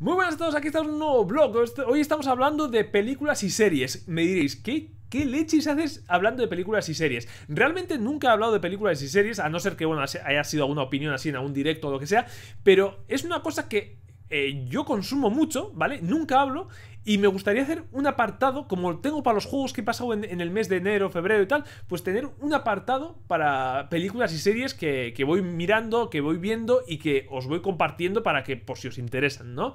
Muy buenas a todos, aquí está un nuevo blog. Hoy estamos hablando de películas y series. Me diréis, ¿qué, ¿Qué leches haces hablando de películas y series? Realmente nunca he hablado de películas y series, a no ser que, bueno, haya sido alguna opinión así en algún directo o lo que sea, pero es una cosa que eh, yo consumo mucho, ¿vale? Nunca hablo y me gustaría hacer un apartado, como tengo para los juegos que he pasado en, el mes de enero, febrero y tal, pues tener un apartado para películas y series que, voy mirando, que voy viendo y que os voy compartiendo para que, por si os interesan, ¿no?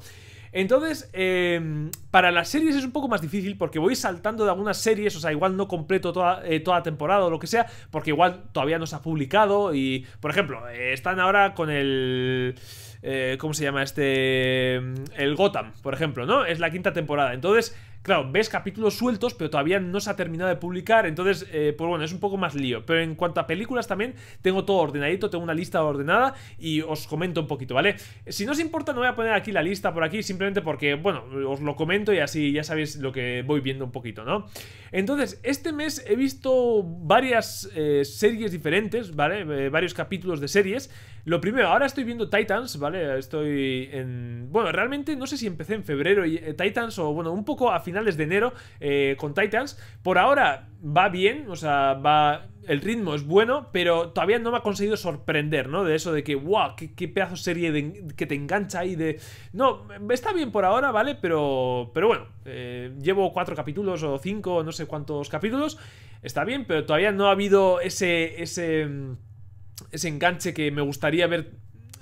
Entonces, em, para las series es un poco más difícil porque voy saltando de algunas series, o sea, igual no completo toda, eh, toda temporada o lo que sea, porque igual todavía no se ha publicado y, por ejemplo, eh, están ahora con el... Eh, ¿Cómo se llama este? El Gotham, por ejemplo, ¿no? Es la quinta temporada. Entonces, Claro, ves capítulos sueltos, pero todavía no se ha terminado de publicar, entonces, eh, pues bueno, es un poco más lío. Pero en cuanto a películas también, tengo todo ordenadito, tengo una lista ordenada y os comento un poquito, ¿vale? Si no os importa, no voy a poner aquí la lista por aquí, simplemente porque, bueno, os lo comento y así ya sabéis lo que voy viendo un poquito, ¿no? Entonces, este mes he visto varias eh, series diferentes, ¿vale? Eh, varios capítulos de series. Lo primero, ahora estoy viendo Titans, ¿vale? Estoy en... Bueno, realmente no sé si empecé en febrero y, Titans o, bueno, un poco a finales de enero eh, con Titans. Por ahora va bien, o sea, va... El ritmo es bueno, pero todavía no me ha conseguido sorprender, ¿no? De eso de que, wow, qué, pedazo serie de, que te engancha ahí de... No, está bien por ahora, ¿vale? Pero, pero bueno, eh, llevo cuatro capítulos o cinco, no sé cuántos capítulos. Está bien, pero todavía no ha habido ese... ese ese enganche que me gustaría ver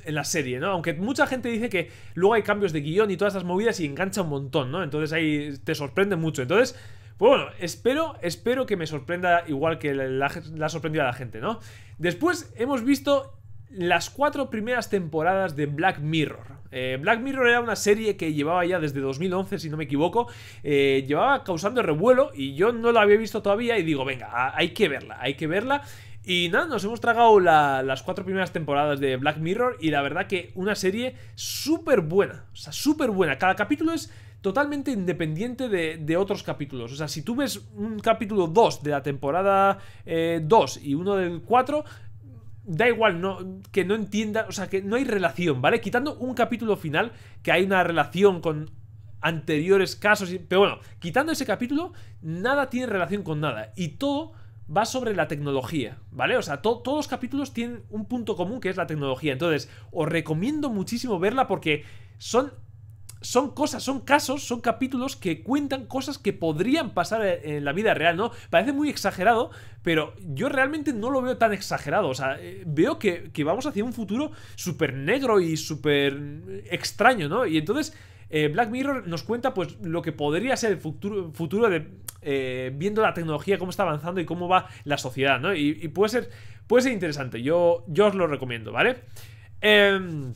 en la serie, ¿no? Aunque mucha gente dice que luego hay cambios de guion y todas esas movidas y engancha un montón, ¿no? Entonces ahí te sorprende mucho. Entonces, pues bueno, espero, espero que me sorprenda igual que la, ha sorprendido a la gente, ¿no? Después hemos visto las cuatro primeras temporadas de Black Mirror. Eh, Black Mirror era una serie que llevaba ya desde 2011, si no me equivoco, eh, llevaba causando revuelo y yo no la había visto todavía y digo, venga, hay que verla, hay que verla. Y nada, nos hemos tragado las cuatro primeras temporadas de Black Mirror y la verdad que una serie súper buena, o sea, súper buena. Cada capítulo es totalmente independiente de, otros capítulos. O sea, si tú ves un capítulo 2 de la temporada 2 eh, y uno del 4, da igual que no entienda, o sea, que no hay relación, ¿vale? Quitando un capítulo final, que hay una relación con anteriores casos, pero bueno, quitando ese capítulo, nada tiene relación con nada. Y todo va sobre la tecnología, ¿vale? O sea, todos los capítulos tienen un punto común que es la tecnología. Entonces, os recomiendo muchísimo verla porque son son cosas, son casos, son capítulos que cuentan cosas que podrían pasar en la vida real, ¿no? Parece muy exagerado, pero yo realmente no lo veo tan exagerado. O sea, eh, veo que, que vamos hacia un futuro súper negro y súper extraño, ¿no? Y entonces eh, Black Mirror nos cuenta pues lo que podría ser el futuro, futuro de eh, viendo la tecnología, cómo está avanzando y cómo va la sociedad, ¿no? Y, puede, ser, puede ser interesante, yo, yo os lo recomiendo, ¿vale? Em,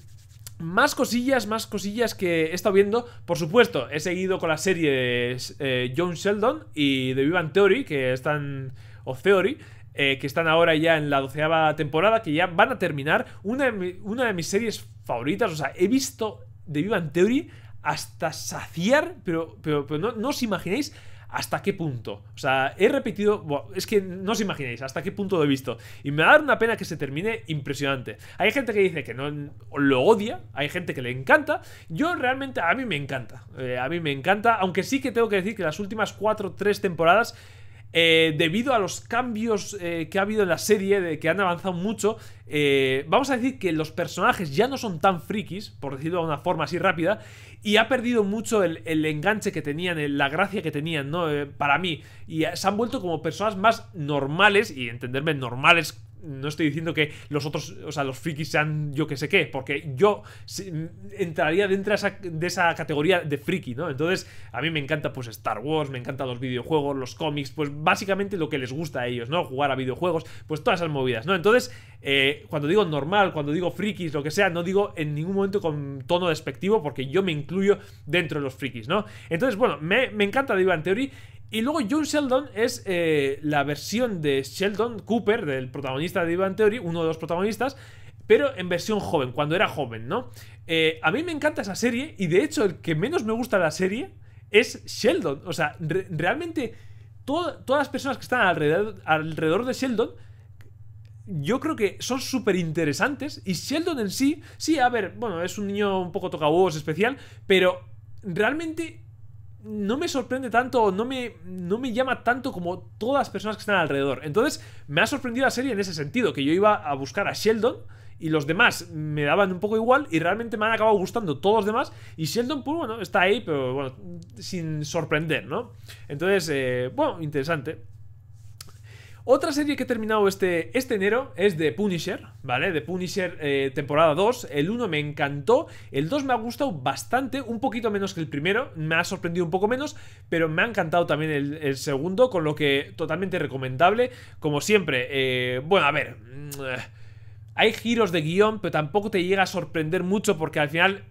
más cosillas, más cosillas que he estado viendo. Por supuesto, he seguido con las series eh, John Sheldon y The Vivan Theory, que están. o Theory. que están ahora ya en la doceava temporada, que ya van a terminar. Una de, una de mis series favoritas, o sea, he visto The Vivan Theory hasta saciar, pero, pero, pero no, os imagináis hasta qué punto. O sea, he repetido, es que no os imagináis hasta qué punto lo he visto. Y me da una pena que se termine impresionante. Hay gente que dice que no lo odia, hay gente que le encanta. Yo realmente, a mí me encanta. Eh, a mí me encanta, aunque sí que tengo que decir que las últimas 4 o 3 temporadas eh, debido a los cambios eh, que ha habido en la serie, de que han avanzado mucho, eh, vamos a decir que los personajes ya no son tan frikis, por decirlo de una forma así rápida, y ha perdido mucho el, enganche que tenían, la gracia que tenían, ¿no? para mí. Y se han vuelto como personas más normales, y entenderme normales no estoy diciendo que los otros, o sea, los frikis sean yo que sé qué, porque yo entraría dentro de esa, categoría de friki, ¿no? Entonces, a mí me encanta pues Star Wars, me encantan los videojuegos, los cómics, pues básicamente lo que les gusta a ellos, ¿no? Jugar a videojuegos, pues todas esas movidas, ¿no? Entonces, eh, cuando digo normal, cuando digo frikis, lo que sea, no digo en ningún momento con tono despectivo, porque yo me incluyo dentro de los frikis, ¿no? Entonces, bueno, me, me encanta The Ivan Theory. Y luego John Sheldon es eh, la versión de Sheldon Cooper, del protagonista de Ivan Theory, uno de los protagonistas, pero en versión joven, cuando era joven, ¿no? Eh, a mí me encanta esa serie y de hecho el que menos me gusta de la serie es Sheldon. O sea, realmente todas las personas que están alrededor, alrededor de Sheldon yo creo que son súper interesantes. Y Sheldon en sí, sí, a ver, bueno, es un niño un poco tocahuevos especial, pero realmente no me sorprende tanto, no me, no me llama tanto como todas las personas que están alrededor. Entonces, me ha sorprendido la serie en ese sentido, que yo iba a buscar a Sheldon y los demás me daban un poco igual y realmente me han acabado gustando todos los demás y Sheldon, pues bueno, está ahí, pero bueno, sin sorprender, ¿no? Entonces, eh, bueno, interesante. Otra serie que he terminado este, este enero es The Punisher, ¿vale? The Punisher eh, temporada 2. El 1 me encantó, el 2 me ha gustado bastante, un poquito menos que el primero, me ha sorprendido un poco menos, pero me ha encantado también el, segundo, con lo que totalmente recomendable. Como siempre, eh, bueno, a ver... Mm, hay giros de guion, pero tampoco te llega a sorprender mucho porque al final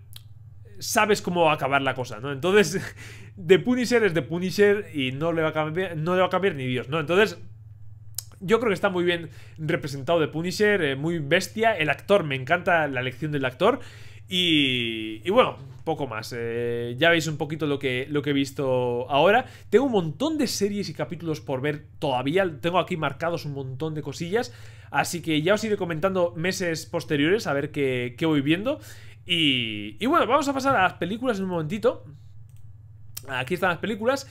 sabes cómo va a acabar la cosa, ¿no? Entonces, The Punisher es The Punisher y no le va a cambiar, no le va a cambiar ni Dios, ¿no? Entonces, yo creo que está muy bien representado The Punisher, eh, muy bestia. El actor, me encanta la elección del actor. Y, y bueno, poco más. Eh, ya veis un poquito lo que, lo que he visto ahora. Tengo un montón de series y capítulos por ver todavía. Tengo aquí marcados un montón de cosillas. Así que ya os iré comentando meses posteriores a ver qué, qué voy viendo. Y, y bueno, vamos a pasar a las películas en un momentito. Aquí están las películas.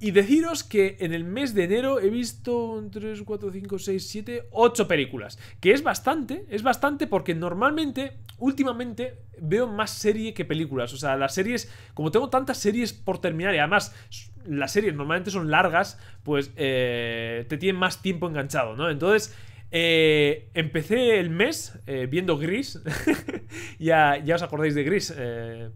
Y deciros que en el mes de enero he visto 3, 4, 5, 6, 7, 8 películas. Que es bastante, es bastante porque normalmente, últimamente, veo más serie que películas. O sea, las series, como tengo tantas series por terminar y además las series normalmente son largas, pues eh, te tienen más tiempo enganchado, ¿no? Entonces... Eh, empecé el mes eh, viendo Gris. ya, ya os acordáis de Gris.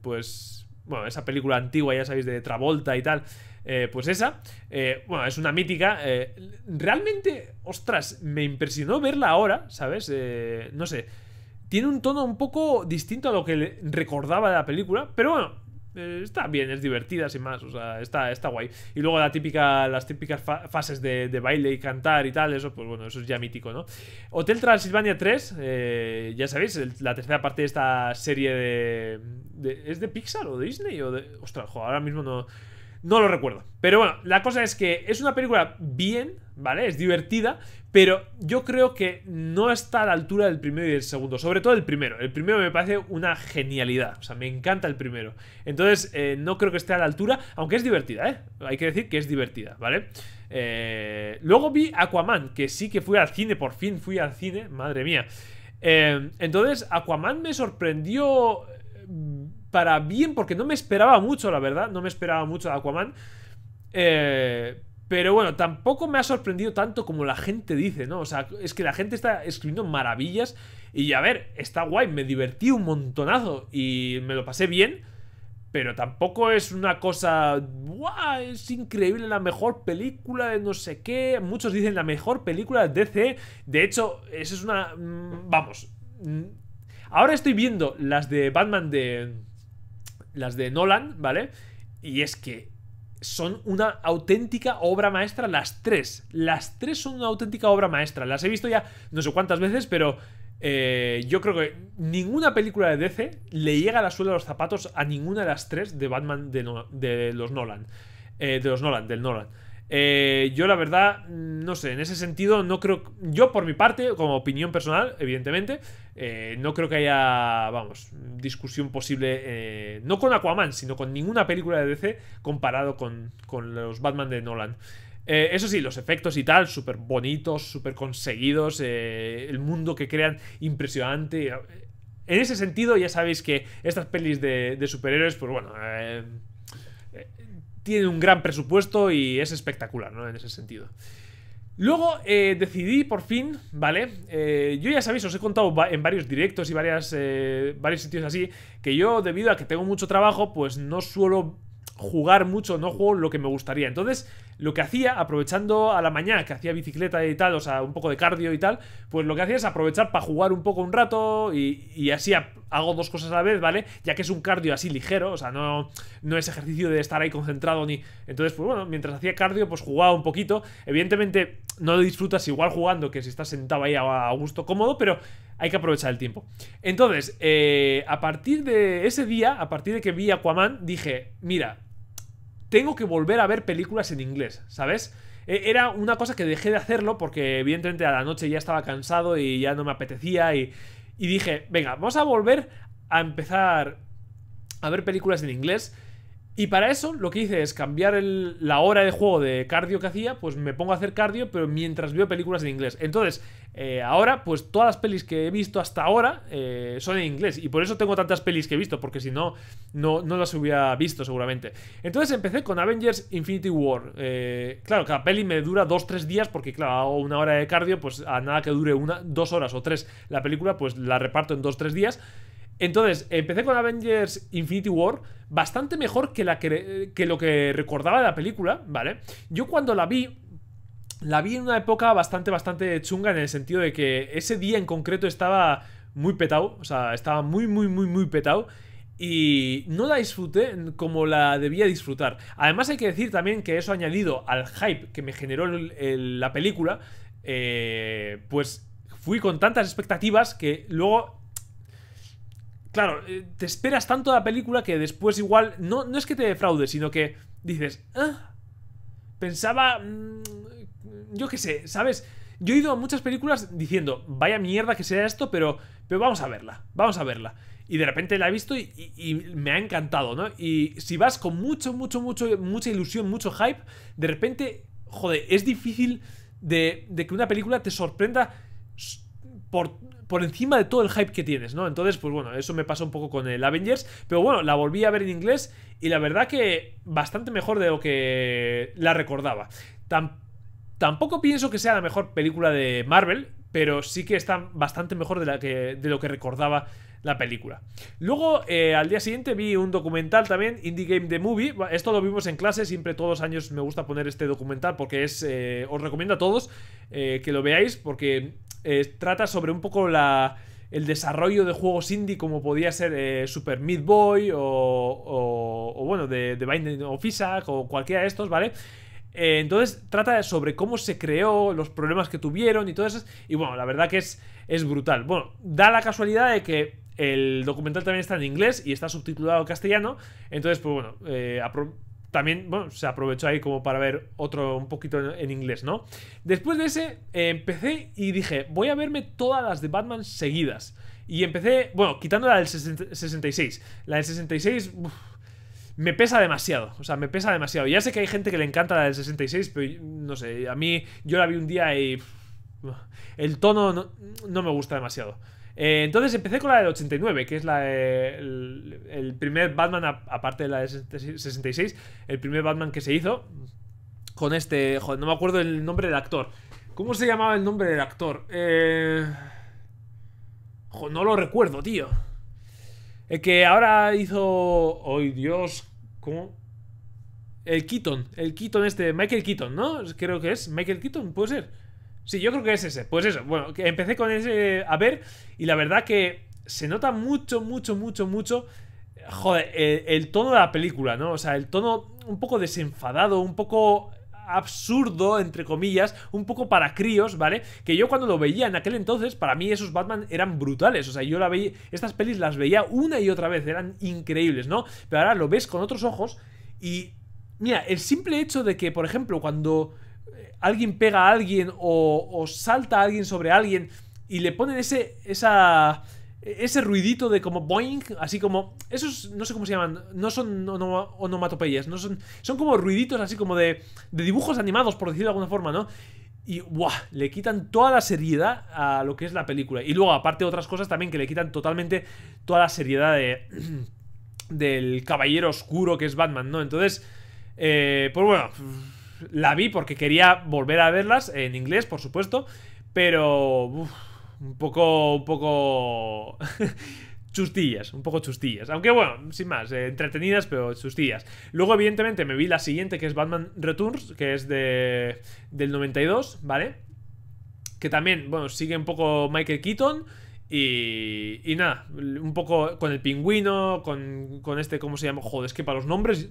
pues, bueno, esa película antigua, ya sabéis, de Travolta y tal. Eh, pues esa, eh, bueno, es una mítica. Eh, realmente, ostras, me impresionó verla ahora, ¿sabes? no sé. Tiene un tono un poco distinto a lo que recordaba de la película, pero bueno, está bien, es divertida, sin más, o sea, está, está guay. Y luego la típica, las típicas fases de, baile y cantar y tal, eso, pues bueno, eso es ya mítico, ¿no? Hotel Transilvania 3, ya sabéis, la tercera parte de esta serie de, de, ¿Es de Pixar o de Disney? O de, ostras, ahora mismo no, no lo recuerdo. Pero bueno, la cosa es que es una película bien, ¿vale? Es divertida, pero yo creo que no está a la altura del primero y del segundo. Sobre todo el primero. El primero me parece una genialidad. O sea, me encanta el primero. Entonces, eh, no creo que esté a la altura, aunque es divertida, ¿eh? Hay que decir que es divertida, ¿vale? Eh, luego vi Aquaman, que sí que fui al cine, por fin fui al cine, madre mía. Eh, entonces, Aquaman me sorprendió para bien, porque no me esperaba mucho, la verdad. No me esperaba mucho de Aquaman. Eh, pero bueno, tampoco me ha sorprendido tanto como la gente dice, ¿no? O sea, es que la gente está escribiendo maravillas. Y a ver, está guay, me divertí un montonazo y me lo pasé bien. Pero tampoco es una cosa. ¡Buah! Es increíble, la mejor película de no sé qué. Muchos dicen la mejor película de DC. De hecho, eso es una. Mm, vamos. Mm, ahora estoy viendo las de Batman de las de Nolan, ¿vale? Y es que son una auténtica obra maestra las tres. Las tres son una auténtica obra maestra. Las he visto ya no sé cuántas veces, pero eh, yo creo que ninguna película de DC le llega a la suela de los zapatos a ninguna de las tres de Batman de, los Nolan. Eh, de los Nolan, del Nolan. Eh, yo la verdad, no sé, en ese sentido no creo... Yo por mi parte, como opinión personal, evidentemente, eh, no creo que haya, vamos, discusión posible, eh, no con Aquaman, sino con ninguna película de DC comparado con, los Batman de Nolan. eso sí, los efectos y tal, súper bonitos, súper conseguidos, el mundo que crean impresionante. En ese sentido, ya sabéis que estas pelis de superhéroes, pues bueno tiene un gran presupuesto y es espectacular, ¿no? En ese sentido. Luego eh, decidí por fin, ¿vale? Eh, yo ya sabéis, os he contado en varios directos y varias, eh, varios sitios así, que yo debido a que tengo mucho trabajo, pues no suelo jugar mucho, no juego lo que me gustaría. Entonces, lo que hacía, aprovechando a la mañana que hacía bicicleta y tal, o sea, un poco de cardio y tal, pues lo que hacía es aprovechar para jugar un poco un rato y, así hago dos cosas a la vez, ¿vale? Ya que es un cardio así ligero, o sea, no, no es ejercicio de estar ahí concentrado ni... Entonces, pues bueno, mientras hacía cardio, pues jugaba un poquito. Evidentemente, no lo disfrutas igual jugando que si estás sentado ahí a gusto, cómodo, pero hay que aprovechar el tiempo. Entonces, eh, a partir de ese día, a partir de que vi Aquaman, dije, mira, tengo que volver a ver películas en inglés, ¿sabes? e, era una cosa que dejé de hacerlo porque evidentemente a la noche ya estaba cansado y ya no me apetecía y, y dije, venga, vamos a volver a empezar a ver películas en inglés. Y para eso lo que hice es cambiar la hora de juego de cardio que hacía, pues me pongo a hacer cardio, pero mientras veo películas en inglés. Entonces, eh, ahora, pues todas las pelis que he visto hasta ahora eh, son en inglés. Y por eso tengo tantas pelis que he visto, porque si no, no, no las hubiera visto seguramente. Entonces empecé con Avengers Infinity War. Eh, claro, cada peli me dura 2-3 días, porque claro, hago una hora de cardio, pues a nada que dure una, dos horas o tres la película, pues la reparto en 2-3 días. Entonces, empecé con Avengers Infinity War bastante mejor que, lo que recordaba de la película, ¿vale? Yo cuando la vi, la vi en una época bastante, bastante chunga en el sentido de que ese día en concreto estaba muy petado, o sea, estaba muy, muy, muy, muy petado. Y no la disfruté como la debía disfrutar. Además hay que decir también que eso añadido al hype que me generó la película, eh, pues fui con tantas expectativas que luego claro, eh, te esperas tanto la película que después igual, no, no es que te defraude, sino que dices, ah, pensaba, mm, yo qué sé, ¿sabes? Yo he ido a muchas películas diciendo, vaya mierda que sea esto, pero, pero vamos a verla, vamos a verla. Y de repente la he visto y, me ha encantado, ¿no? Y si vas con mucho, mucho, mucho, mucha ilusión, mucho hype, de repente, joder, es difícil de, de que una película te sorprenda por por encima de todo el hype que tienes, ¿no? Entonces, pues bueno, eso me pasó un poco con el Avengers, pero bueno, la volví a ver en inglés y la verdad que bastante mejor de lo que la recordaba. tampoco pienso que sea la mejor película de Marvel, pero sí que está bastante mejor de, que, de lo que recordaba la película. Luego, eh, al día siguiente vi un documental también, Indie Game The Movie. Esto lo vimos en clase, siempre todos los años me gusta poner este documental porque es... Eh, os recomiendo a todos eh, que lo veáis porque trata sobre un poco la, el desarrollo de juegos indie como podía ser eh, Super Meat Boy o, o, bueno, de, de Binding of Isaac o cualquiera de estos, ¿vale? Eh, entonces trata sobre cómo se creó, los problemas que tuvieron y todo eso. Y bueno, la verdad que es, es brutal. Bueno, da la casualidad de que el documental también está en inglés y está subtitulado castellano. Entonces, pues bueno, eh, también, bueno, se aprovechó ahí como para ver otro un poquito en, inglés, ¿no? Después de ese, eh, empecé y dije, voy a verme todas las de Batman seguidas. Y empecé, bueno, quitando la del 66. La del 66, me pesa demasiado. O sea, me pesa demasiado. Ya sé que hay gente que le encanta la del 66, pero no sé, a mí, yo la vi un día y... el tono no me gusta demasiado. Eh, entonces empecé con la del 89, que es la el, primer Batman, aparte de la del 66, el primer Batman que se hizo. Con este. Joder, no me acuerdo el nombre del actor. ¿Cómo se llamaba el nombre del actor? Eh. Joder, no lo recuerdo, tío. El que ahora hizo. ¡Ay, Dios! ¿Cómo? El Keaton. El Keaton este. Michael Keaton, ¿no? Creo que es. Michael Keaton, puede ser. Sí, yo creo que es ese. Pues eso, bueno, que empecé con ese a ver y la verdad que se nota mucho, mucho, mucho, mucho, joder, el, tono de la película, ¿no? O sea, el tono un poco desenfadado, un poco absurdo, entre comillas, un poco para críos, ¿vale? Que yo cuando lo veía en aquel entonces, para mí esos Batman eran brutales, o sea, yo la veía, estas pelis las veía una y otra vez, eran increíbles, ¿no? Pero ahora lo ves con otros ojos y, mira, el simple hecho de que, por ejemplo, cuando alguien pega a alguien o, salta a alguien sobre alguien y le ponen ese, esa, ese ruidito de como boing, así como... Esos no sé cómo se llaman, no son onomatopeyas, no son, son como ruiditos así como de, de dibujos animados, por decirlo de alguna forma, ¿no? Y ¡buah! le quitan toda la seriedad a lo que es la película. Y luego, aparte, otras cosas también que le quitan totalmente toda la seriedad de, del caballero oscuro que es Batman, ¿no? Entonces, eh, pues bueno la vi porque quería volver a verlas en inglés, por supuesto, pero un poco, un poco chustillas, un poco chustillas. Aunque bueno, sin más, eh, entretenidas, pero chustillas. Luego, evidentemente, me vi la siguiente, que es Batman Returns, que es de, del 92, ¿vale? Que también, bueno, sigue un poco Michael Keaton. Y, y nada, un poco con el pingüino, con, con este, ¿cómo se llama? Joder, es que para los nombres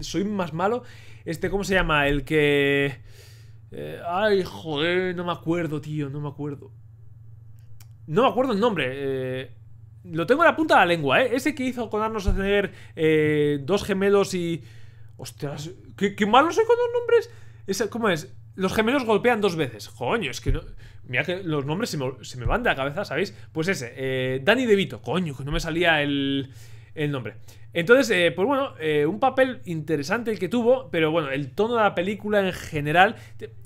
soy más malo. Este, ¿cómo se llama? El que... Eh, ay, joder, no me acuerdo, tío, no me acuerdo. No me acuerdo el nombre. Eh, lo tengo en la punta de la lengua, ¿eh? Ese que hizo con Arnold Schwarzenegger eh, dos gemelos y... Ostras, ¿qué, malo soy con los nombres. ¿Cómo es? los gemelos golpean dos veces. Coño, es que no. Mira que los nombres se me, van de la cabeza, ¿sabéis? Pues ese, eh, Danny DeVito. Coño, que no me salía el, el nombre. Entonces, eh, pues bueno, eh, un papel interesante el que tuvo, pero bueno, el tono de la película en general.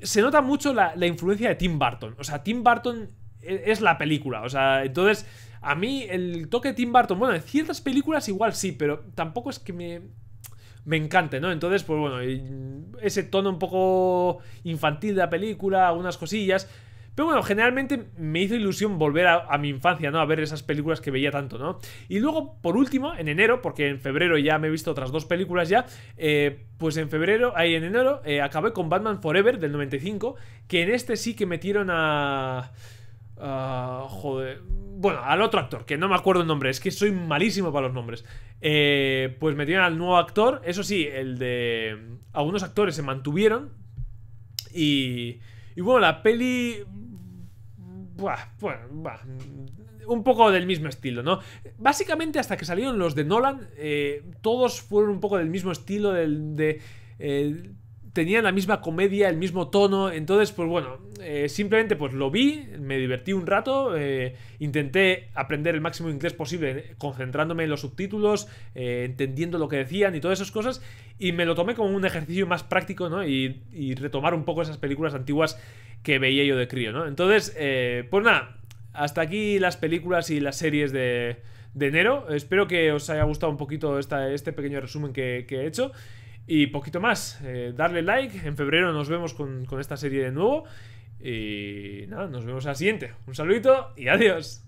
Se nota mucho la, la influencia de Tim Burton. O sea, Tim Burton e, es la película. O sea, entonces. A mí el toque de Tim Burton, bueno, en ciertas películas igual sí, pero tampoco es que me, me encante, ¿no? Entonces, pues bueno, ese tono un poco infantil de la película, algunas cosillas. Pero bueno, generalmente me hizo ilusión volver a, mi infancia, ¿no? A ver esas películas que veía tanto, ¿no? Y luego, por último, en enero, porque en febrero ya me he visto otras dos películas ya, eh, pues en febrero, ahí en enero, eh, acabé con Batman Forever del 95, que en este sí que metieron a... Uh, joder. Bueno, al otro actor, que no me acuerdo el nombre, es que soy malísimo para los nombres. Eh, pues metieron al nuevo actor, eso sí, el de. Algunos actores se mantuvieron. Y. Y bueno, la peli. Buah, bueno, un poco del mismo estilo, ¿no? Básicamente hasta que salieron los de Nolan, eh, todos fueron un poco del mismo estilo, del, de... Eh, tenían la misma comedia, el mismo tono, entonces pues bueno, eh, simplemente pues lo vi, me divertí un rato, eh, intenté aprender el máximo inglés posible concentrándome en los subtítulos, eh, entendiendo lo que decían y todas esas cosas, y me lo tomé como un ejercicio más práctico, ¿no? Y, retomar un poco esas películas antiguas que veía yo de crío, ¿no? Entonces, pues nada, hasta aquí las películas y las series de, enero, espero que os haya gustado un poquito este pequeño resumen que he hecho. Y poquito más, eh, darle like, en febrero nos vemos con, con esta serie de nuevo. Y nada, nos vemos al siguiente. Un saludito y adiós.